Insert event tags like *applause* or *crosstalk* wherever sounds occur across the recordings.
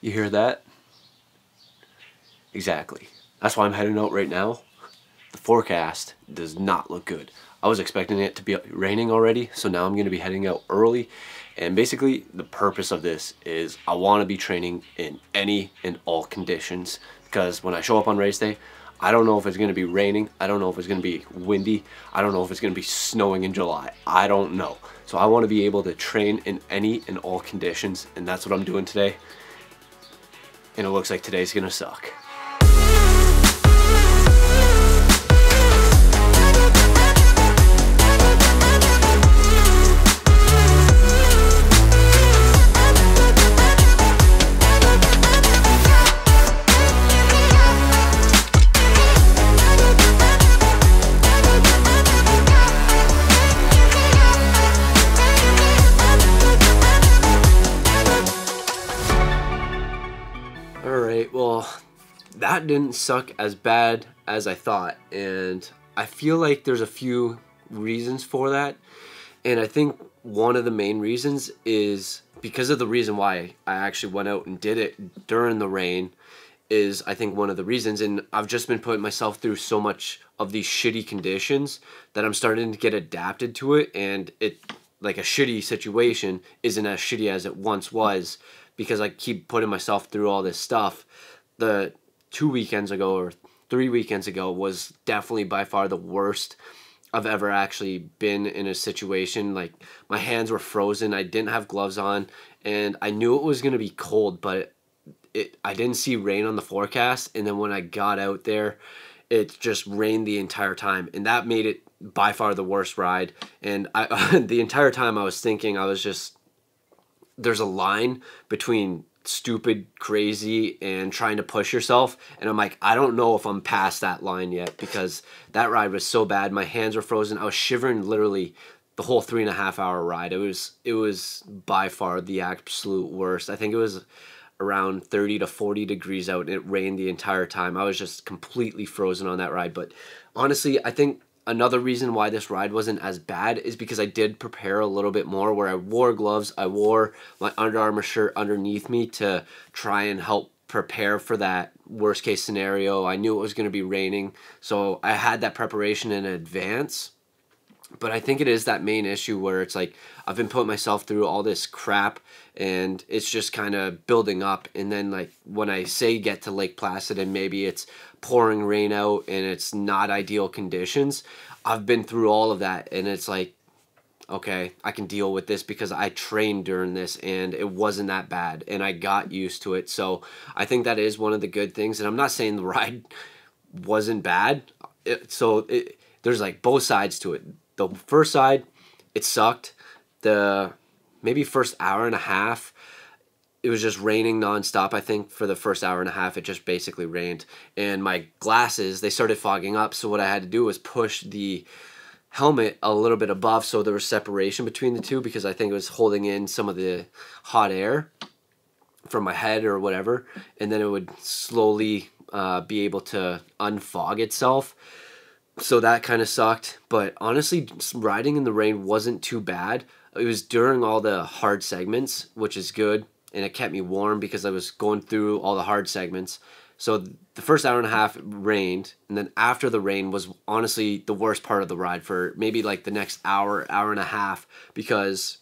You hear that? Exactly. That's why I'm heading out right now. The forecast does not look good. I was expecting it to be raining already, so now I'm going to be heading out early. And basically, the purpose of this is I want to be training in any and all conditions because when I show up on race day, I don't know if it's going to be raining. I don't know if it's going to be windy. I don't know if it's going to be snowing in July. I don't know. So I want to be able to train in any and all conditions, and that's what I'm doing today. And it looks like today's going to well, that didn't suck as bad as I thought. And I feel like there's a few reasons for that. And I think one of the main reasons is because of the reason why I actually went out and did it during the rain is I think one of the reasons and I've just been putting myself through so much of these shitty conditions that I'm starting to get adapted to it and it like a shitty situation isn't as shitty as it once was because I keep putting myself through all this stuff. The two weekends ago or three weekends ago was definitely by far the worst I've ever actually been in a situation. Like my hands were frozen. I didn't have gloves on, and I knew it was gonna be cold, but it I didn't see rain on the forecast. And then when I got out there, it just rained the entire time, and that made it by far the worst ride. And I *laughs* the entire time I was thinking I was just there's a line between stupid, crazy, and trying to push yourself. And I'm like, I don't know if I'm past that line yet because that ride was so bad. My hands were frozen. I was shivering literally the whole three and a half hour ride. It was it was by far the absolute worst. I think it was around 30 to 40 degrees out and it rained the entire time. I was just completely frozen on that ride. But honestly, I think another reason why this ride wasn't as bad is because I did prepare a little bit more where I wore gloves, I wore my Under Armour shirt underneath me to try and help prepare for that worst case scenario. I knew it was going to be raining, so I had that preparation in advance. But I think it is that main issue where it's like I've been putting myself through all this crap and it's just kind of building up. And then, like, when I say get to Lake Placid and maybe it's pouring rain out and it's not ideal conditions. I've been through all of that and it's like okay, I can deal with this because I trained during this and it wasn't that bad and I got used to it. So I think that is one of the good things. And I'm not saying the *laughs* ride wasn't bad. It, so it, there's like both sides to it. The first side, it sucked. The maybe first hour and a half, it was just raining nonstop. I think for the first hour and a half, it just basically rained, and my glasses they started fogging up. So what I had to do was push the helmet a little bit above, so there was separation between the two because I think it was holding in some of the hot air from my head or whatever, and then it would slowly uh, be able to unfog itself. So that kind of sucked, but honestly, riding in the rain wasn't too bad. It was during all the hard segments, which is good and it kept me warm because I was going through all the hard segments. So the first hour and a half rained, and then after the rain was honestly the worst part of the ride for maybe like the next hour, hour and a half because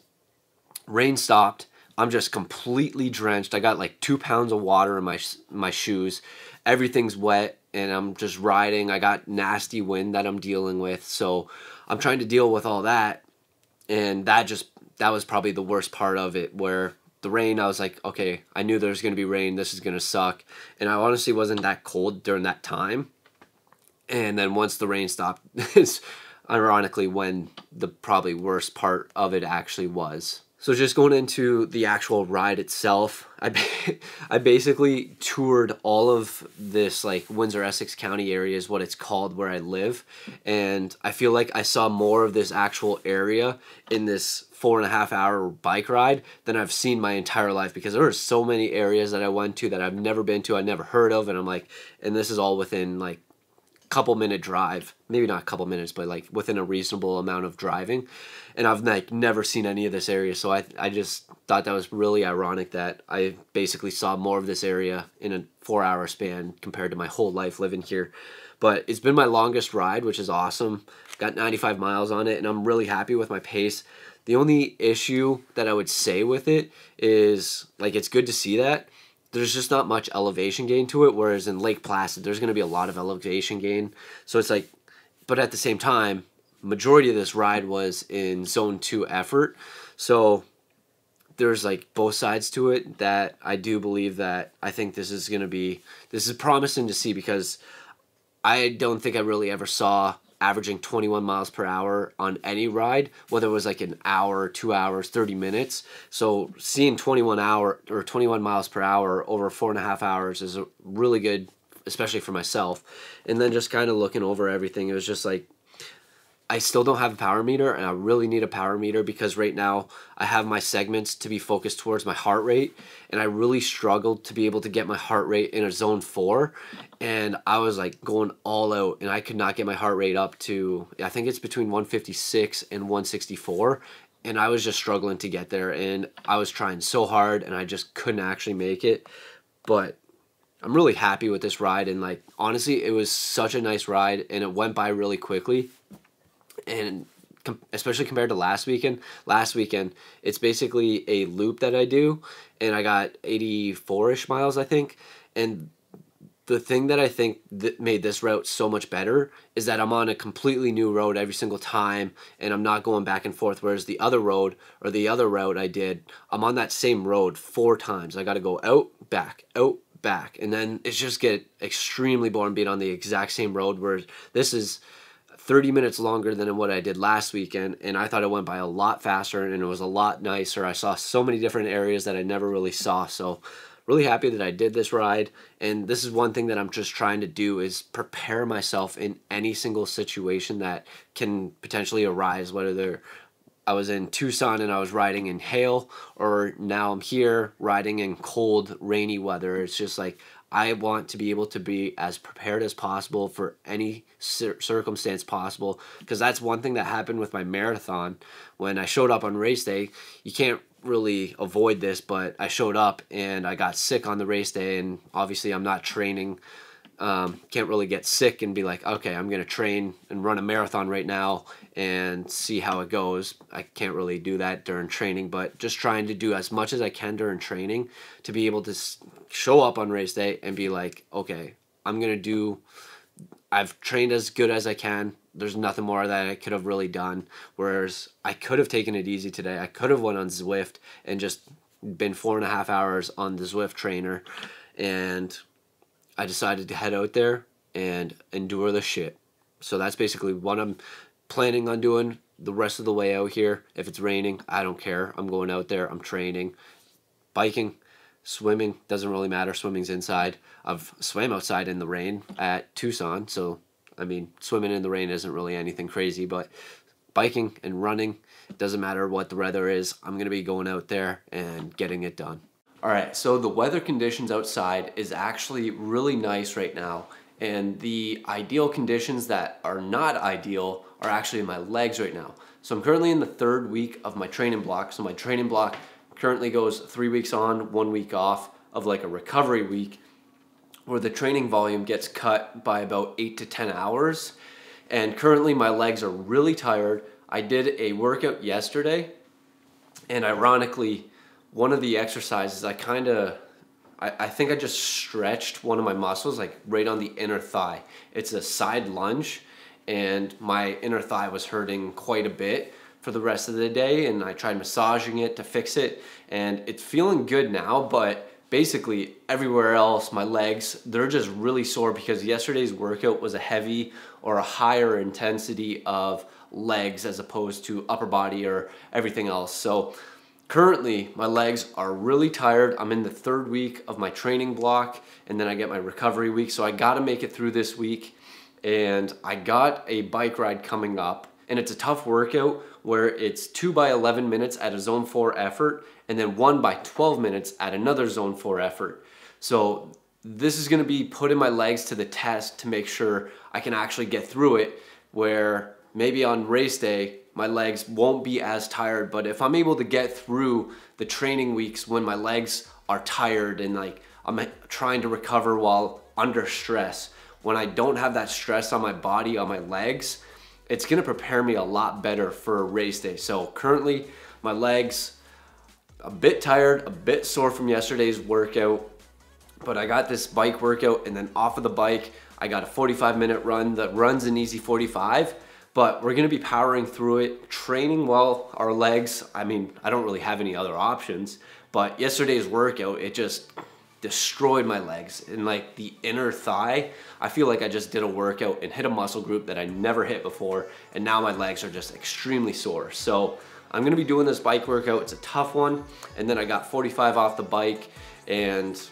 rain stopped. I'm just completely drenched. I got like two pounds of water in my my shoes. Everything's wet, and I'm just riding. I got nasty wind that I'm dealing with, so I'm trying to deal with all that, and that just that was probably the worst part of it where the rain, I was like, okay, I knew there was going to be rain. This is going to suck. And I honestly wasn't that cold during that time. And then once the rain stopped, *laughs* is ironically when the probably worst part of it actually was. So just going into the actual ride itself, I *laughs* I basically toured all of this like Windsor Essex County area is what it's called where I live, and I feel like I saw more of this actual area in this four and a half hour bike ride than I've seen my entire life because there are so many areas that I went to that I've never been to, I never heard of, and I'm like, and this is all within like couple minute drive, maybe not a couple minutes, but like within a reasonable amount of driving. And I've like never seen any of this area, so I I just thought that was really ironic that I basically saw more of this area in a four hour span compared to my whole life living here. But it's been my longest ride, which is awesome. Got 95 miles on it, and I'm really happy with my pace. The only issue that I would say with it is like it's good to see that there's just not much elevation gain to it. Whereas in Lake Placid, there's going to be a lot of elevation gain. So it's like, but at the same time, majority of this ride was in zone two effort. So there's like both sides to it that I do believe that I think this is going to be, this is promising to see because I don't think I really ever saw averaging 21 miles per hour on any ride, whether it was like an hour, two hours, 30 minutes. So seeing 21 hour or 21 miles per hour over four and a half hours is a really good, especially for myself. And then just kind of looking over everything, it was just like I still don't have a power meter and I really need a power meter because right now I have my segments to be focused towards my heart rate and I really struggled to be able to get my heart rate in a zone 4 and I was like going all out and I could not get my heart rate up to I think it's between 156 and 164 and I was just struggling to get there and I was trying so hard and I just couldn't actually make it but I'm really happy with this ride and like honestly it was such a nice ride and it went by really quickly and com- especially compared to last weekend last weekend it's basically a loop that i do and i got 84ish miles i think and the thing that i think that made this route so much better is that i'm on a completely new road every single time and i'm not going back and forth whereas the other road or the other route i did i'm on that same road four times. I got to go out back out back and then it's just get extremely boring being on the exact same road where this is 30 minutes longer than what I did last weekend, and I thought it went by a lot faster and it was a lot nicer. I saw so many different areas that I never really saw, so really happy that I did this ride. And this is one thing that I'm just trying to do is prepare myself in any single situation that can potentially arise, whether they're I was in Tucson and I was riding in hail, or now I'm here riding in cold, rainy weather. It's just like I want to be able to be as prepared as possible for any cir- circumstance possible because that's one thing that happened with my marathon when I showed up on race day. You can't really avoid this, but I showed up and I got sick on the race day, and obviously I'm not training. Um, can't really get sick and be like, okay, I'm gonna train and run a marathon right now and see how it goes. I can't really do that during training, but just trying to do as much as I can during training to be able to show up on race day and be like, okay, I'm gonna do. I've trained as good as I can. There's nothing more that I could have really done. Whereas I could have taken it easy today. I could have went on Zwift and just been four and a half hours on the Zwift trainer, and I decided to head out there and endure the shit. So that's basically what I'm planning on doing the rest of the way out here. If it's raining, I don't care. I'm going out there. I'm training. Biking, swimming, doesn't really matter. Swimming's inside. I've swam outside in the rain at Tucson, so I mean, swimming in the rain isn't really anything crazy, but biking and running, doesn't matter what the weather is. I'm going to be going out there and getting it done. All right, so the weather conditions outside is actually really nice right now. And the ideal conditions that are not ideal are actually in my legs right now. So I'm currently in the third week of my training block. So my training block currently goes three weeks on, one week off of like a recovery week where the training volume gets cut by about eight to 10 hours. And currently my legs are really tired. I did a workout yesterday and ironically, one of the exercises I kind of I, I think I just stretched one of my muscles like right on the inner thigh. It's a side lunge and my inner thigh was hurting quite a bit for the rest of the day and I tried massaging it to fix it and it's feeling good now but basically everywhere else my legs they're just really sore because yesterday's workout was a heavy or a higher intensity of legs as opposed to upper body or everything else so Currently, my legs are really tired. I'm in the third week of my training block, and then I get my recovery week. So I got to make it through this week. And I got a bike ride coming up, and it's a tough workout where it's two by 11 minutes at a zone four effort, and then one by 12 minutes at another zone four effort. So this is to be putting my legs to the test to make sure I can actually get through it where maybe on race day my legs won't be as tired but if I'm able to get through the training weeks when my legs are tired and like I'm trying to recover while under stress when I don't have that stress on my body on my legs it's gonna prepare me a lot better for a race day. So currently my legs a bit tired a bit sore from yesterday's workout but I got this bike workout and then off of the bike, I got a 45 minute run that runs an easy 45, but we're gonna be powering through it, training well our legs. I mean, I don't really have any other options, but yesterday's workout, it just destroyed my legs and like the inner thigh. I feel like I just did a workout and hit a muscle group that I never hit before. And now my legs are just extremely sore. So I'm gonna be doing this bike workout. It's a tough one. And then I got 45 off the bike and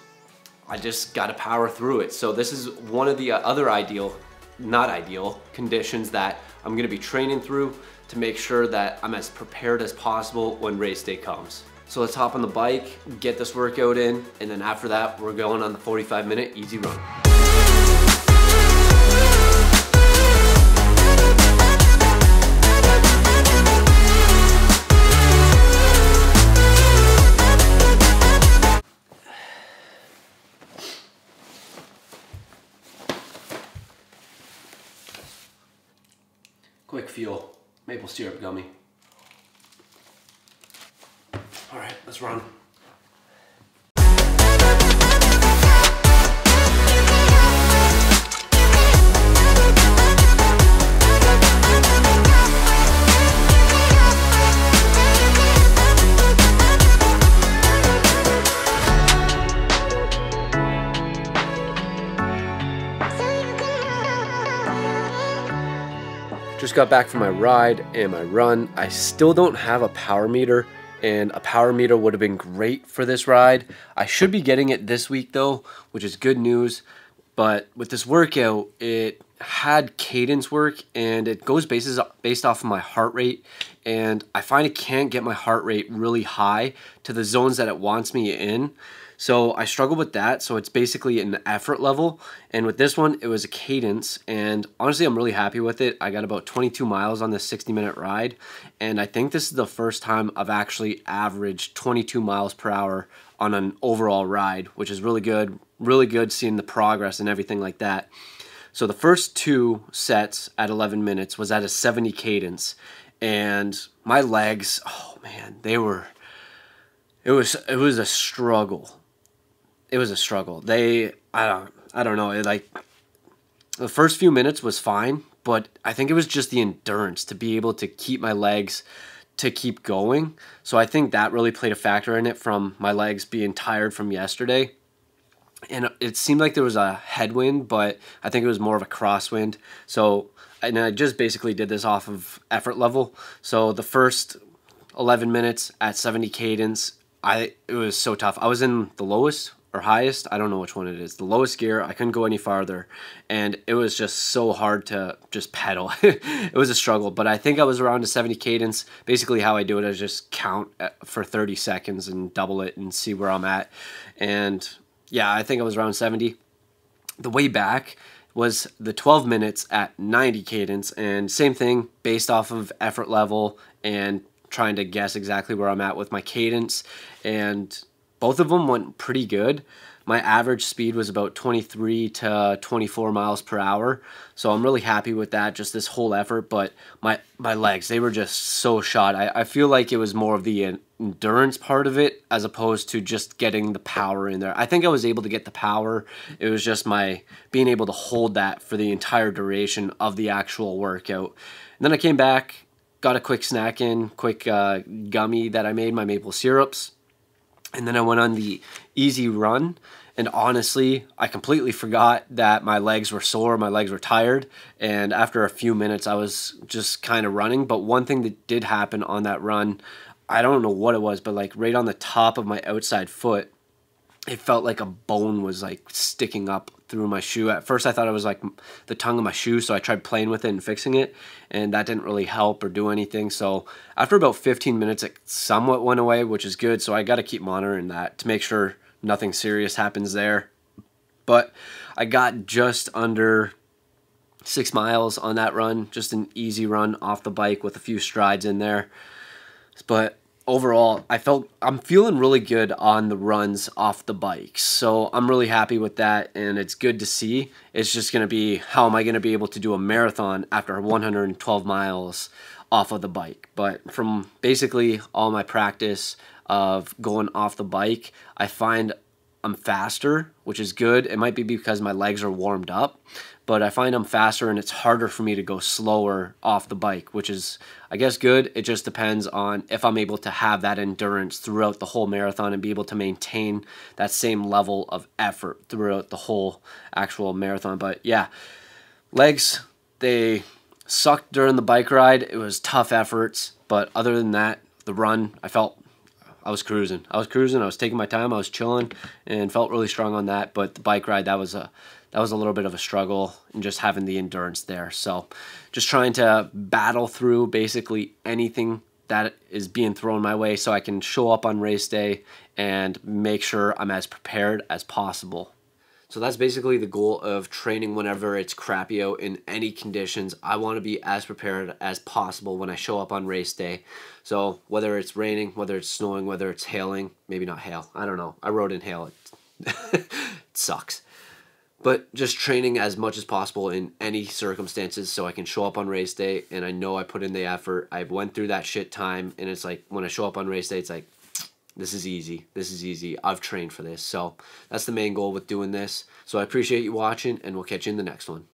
I just got to power through it. So this is one of the uh, other ideal, not ideal, conditions that I'm gonna be training through to make sure that I'm as prepared as possible when race day comes. So let's hop on the bike, get this workout in, and then after that, we're going on the 45 minute easy run. Maple syrup gummy. All right, let's run. Got back from my ride and my run. I still don't have a power meter and a power meter would have been great for this ride. I should be getting it this week though, which is good news. But with this workout, it had cadence work and it goes basis, based off of my heart rate. And I find I can't get my heart rate really high to the zones that it wants me in. So I struggled with that. So it's basically an effort level. And with this one, it was a cadence. And honestly, I'm really happy with it. I got about 22 miles on this 60 minute ride. And I think this is the first time I've actually averaged 22 miles per hour on an overall ride, which is really good. Really good seeing the progress and everything like that. So the first two sets at 11 minutes was at a 70 cadence. And my legs, oh man, they were it was it was a struggle it was a struggle. They I don't I don't know. It, like the first few minutes was fine, but I think it was just the endurance to be able to keep my legs to keep going. So I think that really played a factor in it from my legs being tired from yesterday. And it seemed like there was a headwind, but I think it was more of a crosswind. So and I just basically did this off of effort level. So the first 11 minutes at 70 cadence, I it was so tough. I was in the lowest or highest. I don't know which one it is. The lowest gear, I couldn't go any farther. And it was just so hard to just pedal. *laughs* it was a struggle. But I think I was around a 70 cadence. Basically, how I do it is just count uh, for 30 seconds and double it and see where I'm at. And yeah, I think I was around 70. The way back was the 12 minutes at 90 cadence. And same thing based off of effort level and trying to guess exactly where I'm at with my cadence. And both of them went pretty good. My average speed was about 23 to 24 miles per hour. So I'm really happy with that, just this whole effort. But my, my legs, they were just so shot. I, I feel like it was more of the endurance part of it as opposed to just getting the power in there. I think I was able to get the power. It was just my being able to hold that for the entire duration of the actual workout. And then I came back, got a quick snack in, quick uh, gummy that I made, my maple syrups and then I went on the easy run. And honestly, I completely forgot that my legs were sore, my legs were tired. And after a few minutes, I was just kind of running. But one thing that did happen on that run, I don't know what it was, but like right on the top of my outside foot, it felt like a bone was like sticking up through my shoe. At first, I thought it was like the tongue of my shoe, so I tried playing with it and fixing it, and that didn't really help or do anything. So after about 15 minutes, it somewhat went away, which is good. So I got to keep monitoring that to make sure nothing serious happens there. But I got just under six miles on that run, just an easy run off the bike with a few strides in there. But overall, I felt I'm feeling really good on the runs off the bike. So I'm really happy with that and it's good to see. It's just going to be how am I going to be able to do a marathon after 112 miles off of the bike. But from basically all my practice of going off the bike, I find I'm faster, which is good. It might be because my legs are warmed up, but I find I'm faster and it's harder for me to go slower off the bike, which is, I guess, good. It just depends on if I'm able to have that endurance throughout the whole marathon and be able to maintain that same level of effort throughout the whole actual marathon. But yeah, legs, they sucked during the bike ride. It was tough efforts, but other than that, the run, I felt I was cruising. I was cruising. I was taking my time. I was chilling, and felt really strong on that. But the bike ride, that was a that was a little bit of a struggle, and just having the endurance there. So, just trying to battle through basically anything that is being thrown my way, so I can show up on race day and make sure I'm as prepared as possible. So that's basically the goal of training whenever it's crappy out in any conditions. I want to be as prepared as possible when I show up on race day. So whether it's raining, whether it's snowing, whether it's hailing, maybe not hail. I don't know. I rode in hail. It, it *laughs* sucks. But just training as much as possible in any circumstances so I can show up on race day and I know I put in the effort. I've went through that shit time and it's like when I show up on race day it's like this is easy. This is easy. I've trained for this. So that's the main goal with doing this. So I appreciate you watching, and we'll catch you in the next one.